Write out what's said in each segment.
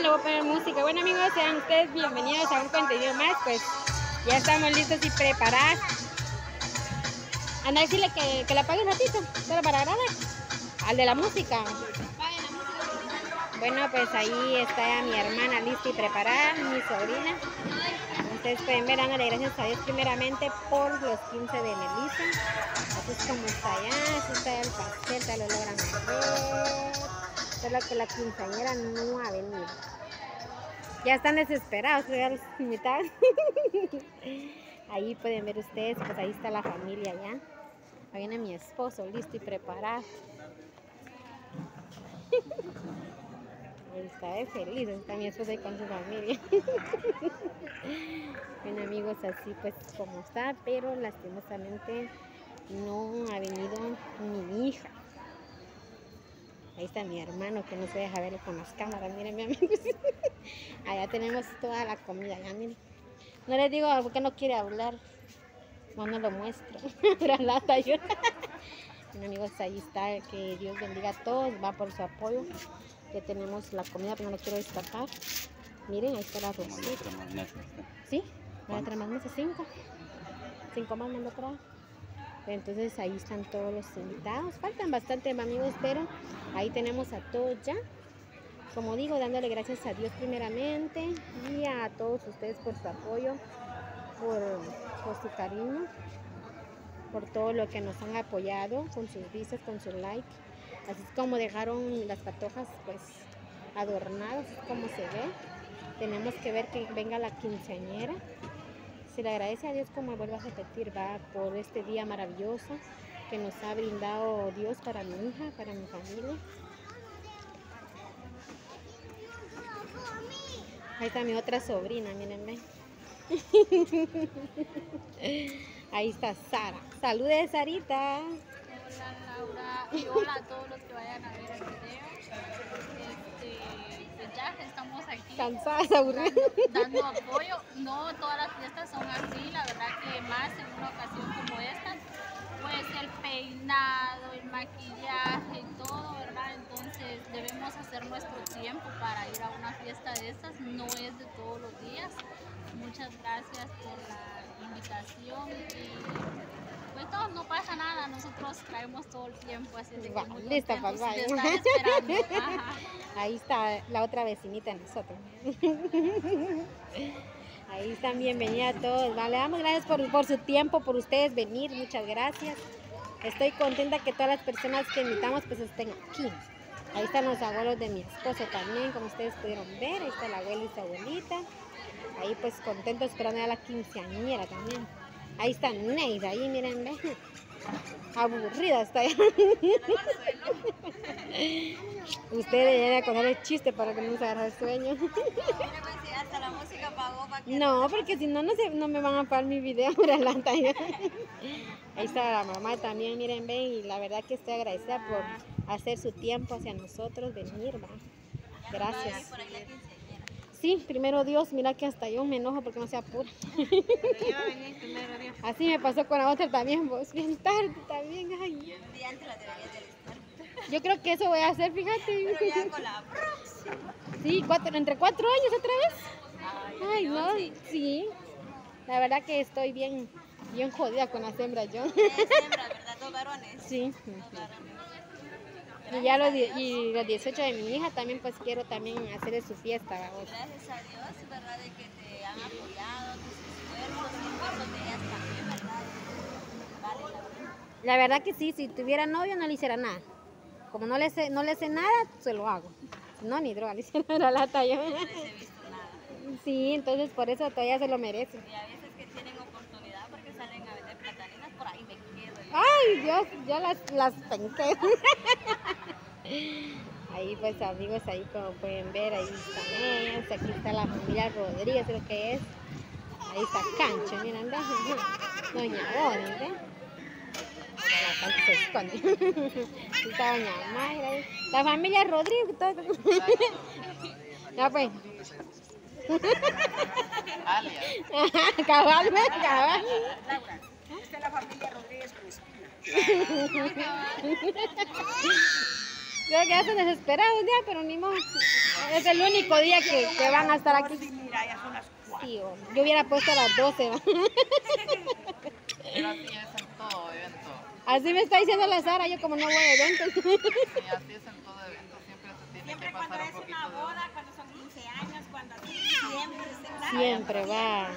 le voy a poner música. Bueno amigos, sean ustedes bienvenidos a un contenido más. Pues ya estamos listos y preparados. Anda, decirle que, que la apague un ratito, solo para grabar. Al de la música. Bueno, pues ahí está mi hermana lista y preparada, mi sobrina. Ustedes pueden ver, dándole gracias a Dios primeramente por los 15 de Melissa. Así es como está allá, así está el pastel, lo logran ver. Solo que la quinceañera no ha venido. Ya están desesperados, ya los invitados. ahí pueden ver ustedes, pues ahí está la familia ya. Ahí viene mi esposo listo y preparado. Ahí está eh, feliz, está mi esposa ahí con su familia. bueno amigos, así pues como está, pero lastimosamente no ha venido. Ahí está mi hermano que no se deja ver con las cámaras, miren mi amigos. Allá tenemos toda la comida, ya miren. No les digo porque no quiere hablar. No, no lo muestro. Pero lata yo. bueno amigos, ahí está. Que Dios bendiga a todos. Va por su apoyo. Ya tenemos la comida, pero no lo quiero destapar. Miren, ahí está la rosita. ¿Sí? Voy a traer más mesas, cinco. Cinco más mando atrás. Entonces ahí están todos los invitados. Faltan bastante amigos, pero ahí tenemos a todos ya. Como digo, dándole gracias a Dios primeramente y a todos ustedes por su apoyo, por, su cariño, por todo lo que nos han apoyado con sus vistas, con su like. Así es como dejaron las patojas pues adornadas, como se ve. Tenemos que ver que venga la quinceañera. Se le agradece a Dios, como vuelvo a repetir, va por este día maravilloso que nos ha brindado Dios para mi hija, para mi familia. Ahí está mi otra sobrina, mírenme. Ahí está Sara. Saludes, Sarita. Laura y hola a todos los que vayan a ver el video. Este, pues ya estamos aquí. Cansadas, aburridas. Dando, dando apoyo. No todas las fiestas son así, la verdad que más en una ocasión como esta, pues el peinado, el maquillaje y todo, ¿verdad? Entonces debemos hacer nuestro tiempo para ir a una fiesta de estas, no es de todos los días. Muchas gracias por la invitación y pues no, pasa nada, nosotros traemos todo el tiempo, así de que muy lista, papá. Ahí está la otra vecinita de nosotros. Ahí están bienvenidas a todos. Vale, le damos gracias por, por su tiempo, por ustedes venir. Muchas gracias. Estoy contenta que todas las personas que invitamos pues estén aquí. Ahí están los abuelos de mi esposo también, como ustedes pudieron ver. Ahí está la abuela y su abuelita. Ahí pues contento esperando a la quinceañera también. Ahí está Neida, ahí miren, ve. Aburrida está ella. Usted debería contar el chiste para que no se agarre el sueño. No, porque si no, no, se, no me van a pagar mi video. Ahí está la mamá también, miren, ven, y la verdad que estoy agradecida por hacer su tiempo hacia nosotros, venir, va. Gracias. Primero Dios, mira que hasta yo me enojo porque no se apura. Pero. Así me pasó con la otra también, vos, bien tarde también, ay. Yo creo que eso voy a hacer, Pero fíjate. ya con la próxima. Sí, cuatro, entre cuatro años otra vez. Ay, no, sí. sí. La verdad que estoy bien, bien jodida con las hembras yo. Es hembra, ¿verdad? Dos varones. Sí. Dos varones. Y ya los, y los 18 de mi hija también pues quiero también hacerle su fiesta. vamos. Gracias a Dios, ¿verdad? De que te han apoyado, tus esfuerzos y esfuerzos de ellas también, ¿verdad? Vale la pena. La verdad que sí, si tuviera novio no le hiciera nada. Como no le sé, no le sé nada, se lo hago. No, ni droga, le hiciera la lata yo. No les he visto nada. Sí, entonces por eso todavía se lo merece. Y a veces que tienen oportunidad porque salen a vender plataninas, por ahí me quedo. yo. Ay, Dios, ya las, las pensé. Ahí pues amigos, ahí como pueden ver, ahí están ellas, aquí está la familia Rodríguez, creo que es. Ahí está Cancho, miren, ¿ves? Doña Bonnie, ¿ves? La Cancho se esconde. Ahí está Doña Mayra, ahí. la familia Rodríguez, todo. Ya pues. cabal, cabal. Esta es la familia Rodríguez Crespina. Creo que ya desesperados ya, pero ni modo. Es el único día que, que van a estar aquí. Mira, ya son las. Sí, oh, yo hubiera puesto a las 12. ¿va? Pero así es en todo evento. Así me está diciendo la Sara, yo como no voy a eventos. Sí, así es en todo evento. Siempre se tiene Siempre que cuando pasar es un poquito una de... boda, cuando son 15 años, cuando así, siempre se. Siempre va. Ay.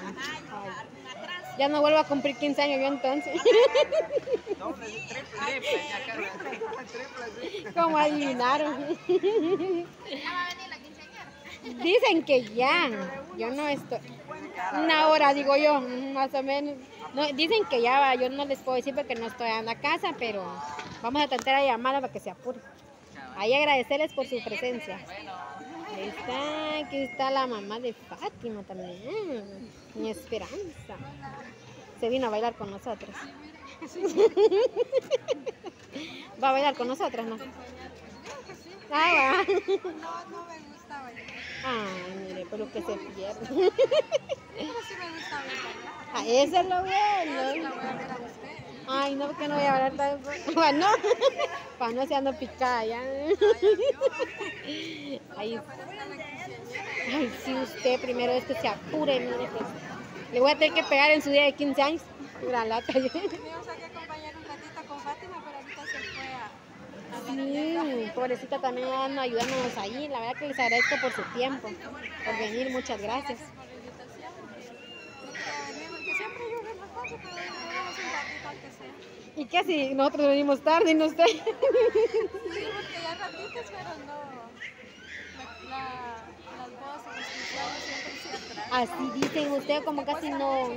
Ya no vuelvo a cumplir 15 años yo entonces. Triple, ya adivinaron. A. Dicen que ya. Yo no estoy. Una hora, digo yo, más o menos. No, dicen que ya va. Yo no les puedo decir porque no estoy en la casa, pero vamos a tratar de llamarla para que se apure. Ahí agradecerles por su presencia. Ahí está, aquí está la mamá de Fátima también. Mi esperanza. Se vino a bailar con nosotros. ¿Va a bailar con nosotros, no? Ah, va. No, no me gusta bailar. Ay, mire, pero que se pierde. Pero sí me gusta bailar. Ah, eso es lo bueno. Ay, no, porque no voy a hablar tan... Bueno, para no se ando picada ya. Ay, ay, sí, usted primero es que se apure, mire, pues. Le voy a tener que pegar en su día de 15 años. Gran lata. yo. Teníamos aquí acompañar un ratito con Fátima, pero ahorita se fue a, a Sí, pobrecita también ayudándonos ahí. La verdad que les agradezco por su tiempo, por venir. Muchas gracias. ¿Y qué si nosotros venimos tarde y no usted? Sí, porque ya ratitos, pero no. La, la, las voces, siempre se. Así dicen usted, como casi no,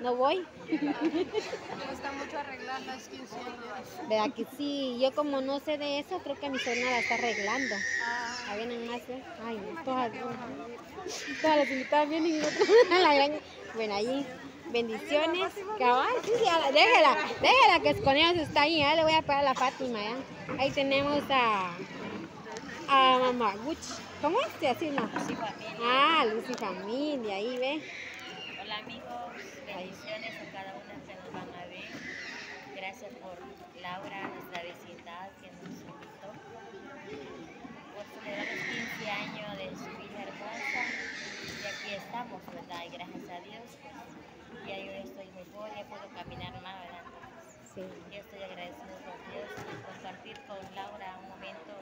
no voy. Me gusta mucho arreglar las quinceañeras. ¿Verdad que sí? Yo como no sé de eso, creo que mi sobrina la está arreglando. Ah, Ahí vienen más, ¿eh? Ay, no, todas, todas las invitadas vienen y nosotros la gran- Bueno, ahí, bendiciones. Cabal, sí, déjela, déjela que con ellos está ahí, ya le voy a pagar a la Fátima, ¿ya? Ahí tenemos a, a Mamá Gucci. ¿Cómo es? Sí, Así, ¿no? Sí, familia. Ah, Lucy Familia, ahí ve. Hola amigos, bendiciones a cada una que nos van a ver. Gracias por Laura, nuestra vecindad que nos invitó. Por celebrar los 15 años de su hija hermosa. Y aquí estamos, ¿verdad? Y gracias a Dios, pues ya yo estoy mejor, ya puedo caminar más, ¿verdad? Sí. Yo estoy agradecido con Dios y compartir con Laura un momento,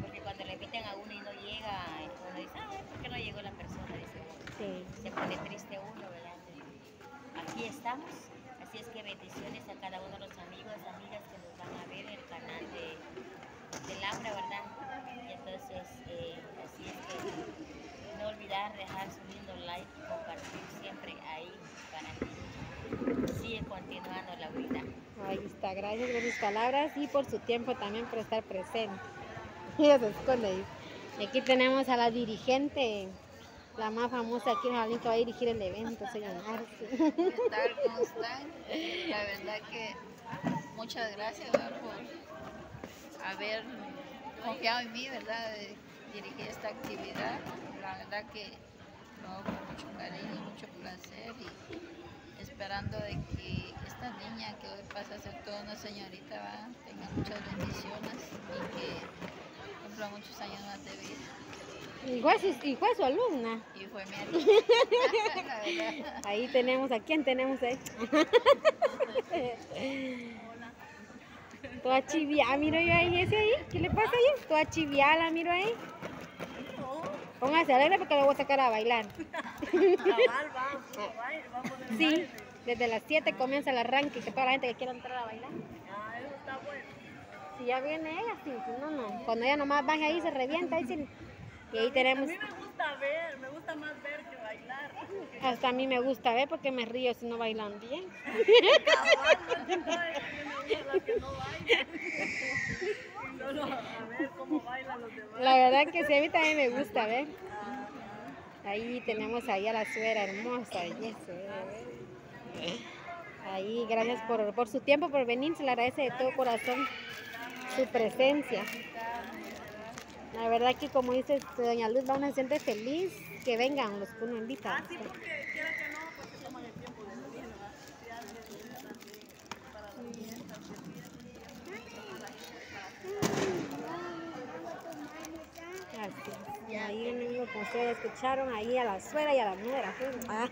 porque cuando le invitan a uno y no llega, uno dice, ah, ¿por qué no llegó la persona? Dice Se pone triste uno, ¿verdad? Aquí estamos, así es que bendiciones a cada uno de los amigos, amigas que nos van a ver en el canal de, de Laura, ¿verdad? Y entonces, eh, así es que no olvidar dejar su lindo like, compartir siempre ahí para que sigue continuando la vida. Ahí está, gracias por sus palabras y por su tiempo también por estar presente. Y aquí tenemos a la dirigente, la más famosa aquí en que va a dirigir el evento, señor Arce. ¿Qué tal? ¿Cómo están? La verdad que muchas gracias ¿verdad? por haber confiado en mí, ¿verdad? De dirigir esta actividad. La verdad que lo hago con mucho cariño, mucho placer y esperando de que esta niña que hoy pasa a ser toda una señorita ¿verdad? tenga muchas bendiciones y que cumpla muchos años más de vida. Y fue su, y fue su alumna. Y fue mi alumna, la. Ahí tenemos, ¿a quién tenemos ahí? Toda chiviada, miro yo ahí, ese ahí. ¿Qué le pasa ahí? Toda chiviada, la miro ahí. Póngase alegre porque lo voy a sacar a bailar. Sí, desde las 7 comienza el arranque, que toda la gente que quiera entrar a bailar. Si ya viene ella, sí, si no, no. Cuando ella nomás baja ahí, se revienta. Ahí sí. Y ahí tenemos... me gusta ver, me gusta más ver que bailar. Hasta a mí me gusta ver porque me río si no bailan bien. Solo a ver cómo bailan los demás. La verdad que sí, a mí también me gusta ver. Ahí tenemos ahí a la suegra hermosa. y eso, eh. Ahí, gracias por, por su tiempo, por venir. Se le agradece de todo corazón su presencia. La verdad que como dice Doña Luz, vamos a siente feliz que vengan los que uno invita. Sí, porque quiera que no, pues se toman el tiempo de venir, ¿verdad? Sí, a veces es así, para las fiestas, que sí. Así es. Y Ahí amigo, como ustedes escucharon, ahí a la suegra y a la nuera. Ah,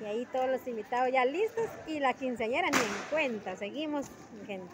y ahí todos los invitados ya listos y la quinceañera ni en cuenta. Seguimos, gente.